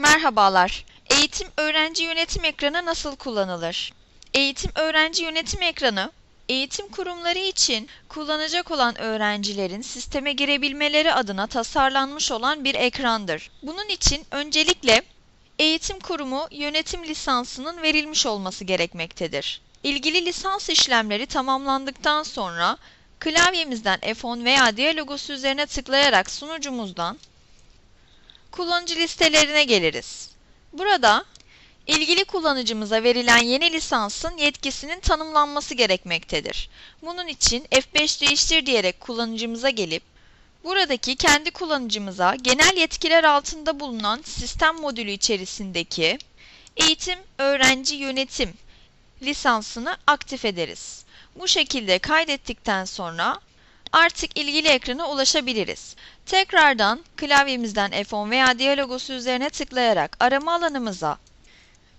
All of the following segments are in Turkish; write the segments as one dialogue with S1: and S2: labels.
S1: Merhabalar. Eğitim öğrenci yönetim ekranı nasıl kullanılır? Eğitim öğrenci yönetim ekranı, eğitim kurumları için kullanacak olan öğrencilerin sisteme girebilmeleri adına tasarlanmış olan bir ekrandır. Bunun için öncelikle eğitim kurumu yönetim lisansının verilmiş olması gerekmektedir. İlgili lisans işlemleri tamamlandıktan sonra klavyemizden F10 veya diğer logosu üzerine tıklayarak sunucumuzdan kullanıcı listelerine geliriz. Burada ilgili kullanıcımıza verilen yeni lisansın yetkisinin tanımlanması gerekmektedir. Bunun için F5 değiştir diyerek kullanıcımıza gelip buradaki kendi kullanıcımıza genel yetkiler altında bulunan sistem modülü içerisindeki eğitim öğrenci yönetim lisansını aktif ederiz. Bu şekilde kaydettikten sonra artık ilgili ekrana ulaşabiliriz. Tekrardan klavyemizden F10 veya diyalogosu üzerine tıklayarak arama alanımıza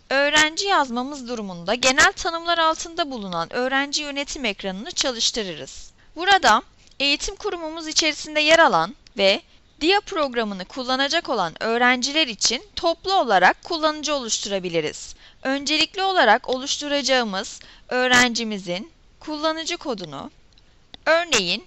S1: öğrenci yazmamız durumunda genel tanımlar altında bulunan öğrenci yönetim ekranını çalıştırırız. Burada eğitim kurumumuz içerisinde yer alan ve DIA programını kullanacak olan öğrenciler için toplu olarak kullanıcı oluşturabiliriz. Öncelikli olarak oluşturacağımız öğrencimizin kullanıcı kodunu örneğin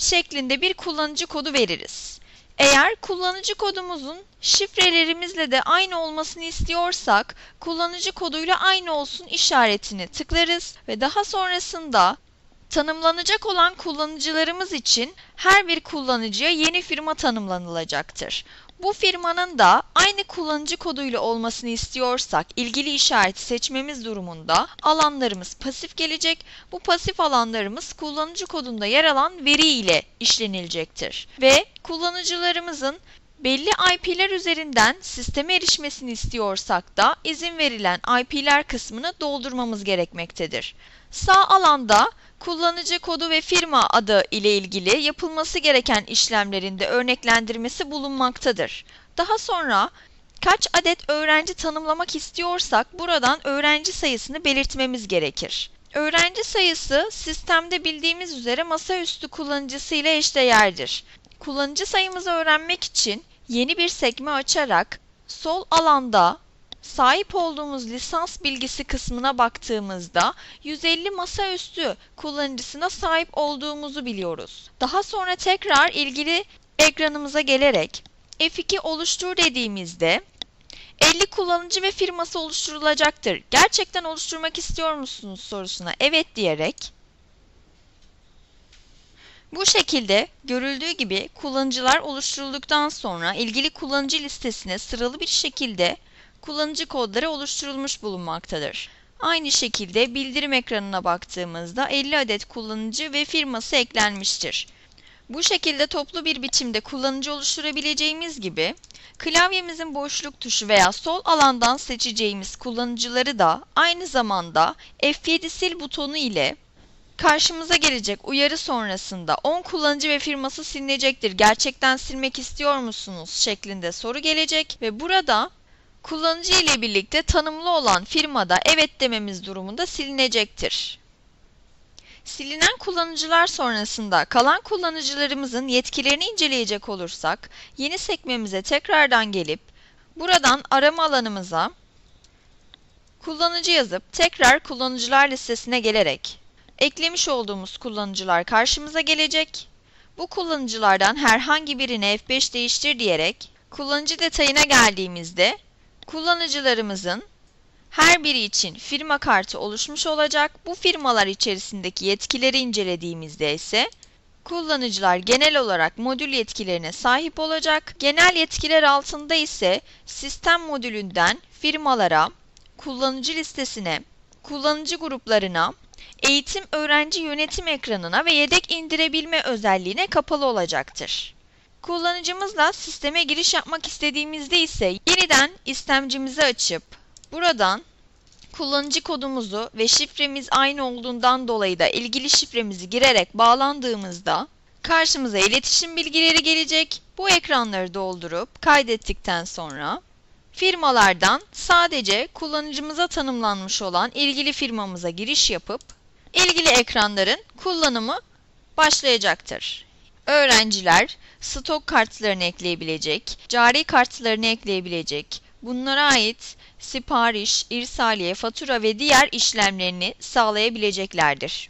S1: şeklinde bir kullanıcı kodu veririz. Eğer kullanıcı kodumuzun şifrelerimizle de aynı olmasını istiyorsak kullanıcı koduyla aynı olsun işaretini tıklarız ve daha sonrasında tanımlanacak olan kullanıcılarımız için her bir kullanıcıya yeni firma tanımlanılacaktır. Bu firmanın da aynı kullanıcı koduyla olmasını istiyorsak ilgili işareti seçmemiz durumunda alanlarımız pasif gelecek. Bu pasif alanlarımız kullanıcı kodunda yer alan veri ile işlenilecektir. Ve kullanıcılarımızın belli IP'ler üzerinden sisteme erişmesini istiyorsak da izin verilen IP'ler kısmını doldurmamız gerekmektedir. Sağ alanda kullanıcı kodu ve firma adı ile ilgili yapılması gereken işlemlerin de örneklendirmesi bulunmaktadır. Daha sonra kaç adet öğrenci tanımlamak istiyorsak buradan öğrenci sayısını belirtmemiz gerekir. Öğrenci sayısı sistemde bildiğimiz üzere masaüstü kullanıcısı ile eşdeğerdir. Kullanıcı sayımızı öğrenmek için yeni bir sekme açarak sol alanda sahip olduğumuz lisans bilgisi kısmına baktığımızda 150 masaüstü kullanıcısına sahip olduğumuzu biliyoruz. Daha sonra tekrar ilgili ekranımıza gelerek F2 oluştur dediğimizde 50 kullanıcı ve firması oluşturulacaktır. Gerçekten oluşturmak istiyor musunuz sorusuna evet diyerek bu şekilde görüldüğü gibi kullanıcılar oluşturulduktan sonra ilgili kullanıcı listesine sıralı bir şekilde kullanıcı kodları oluşturulmuş bulunmaktadır. Aynı şekilde bildirim ekranına baktığımızda 50 adet kullanıcı ve firması eklenmiştir. Bu şekilde toplu bir biçimde kullanıcı oluşturabileceğimiz gibi klavyemizin boşluk tuşu veya sol alandan seçeceğimiz kullanıcıları da aynı zamanda F7 sil butonu ile karşımıza gelecek uyarı sonrasında 10 kullanıcı ve firması silinecektir. Gerçekten silmek istiyor musunuz? şeklinde soru gelecek ve burada kullanıcı ile birlikte tanımlı olan firmada evet dememiz durumunda silinecektir. Silinen kullanıcılar sonrasında kalan kullanıcılarımızın yetkilerini inceleyecek olursak yeni sekmemize tekrardan gelip buradan arama alanımıza kullanıcı yazıp tekrar kullanıcılar listesine gelerek eklemiş olduğumuz kullanıcılar karşımıza gelecek. Bu kullanıcılardan herhangi birine F5 değiştir diyerek kullanıcı detayına geldiğimizde kullanıcılarımızın her biri için firma kartı oluşmuş olacak. Bu firmalar içerisindeki yetkileri incelediğimizde ise kullanıcılar genel olarak modül yetkilerine sahip olacak. Genel yetkiler altında ise sistem modülünden firmalara, kullanıcı listesine, kullanıcı gruplarına, eğitim öğrenci yönetim ekranına ve yedek indirebilme özelliğine kapalı olacaktır. Kullanıcımızla sisteme giriş yapmak istediğimizde ise yeniden istemcimizi açıp buradan kullanıcı kodumuzu ve şifremiz aynı olduğundan dolayı da ilgili şifremizi girerek bağlandığımızda karşımıza iletişim bilgileri gelecek. Bu ekranları doldurup kaydettikten sonra firmalardan sadece kullanıcımıza tanımlanmış olan ilgili firmamıza giriş yapıp ilgili ekranların kullanımı başlayacaktır. Öğrenciler stok kartlarını ekleyebilecek, cari kartlarını ekleyebilecek, bunlara ait sipariş, irsaliye, fatura ve diğer işlemlerini sağlayabileceklerdir.